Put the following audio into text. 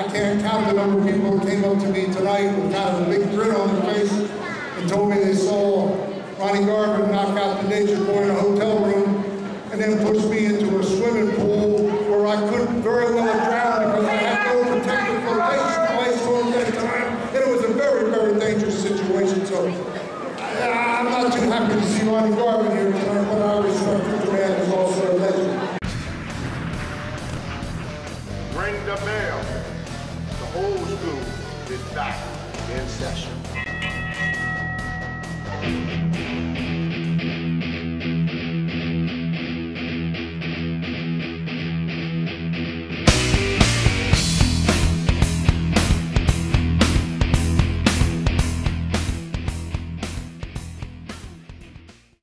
I can't count the number of people who came up to me tonight with kind of a big grin on their face and told me they saw Ronnie Garvin knock out the Nature Boy in a hotel room and then push me into a swimming pool where I couldn't very well have drowned because I had no protective flotation place for that time. And it was a very, very dangerous situation. So I, am not too happy to see Ronnie Garvin here tonight, but I respect the man is also a legend. Ring the bell. Old school is back in session.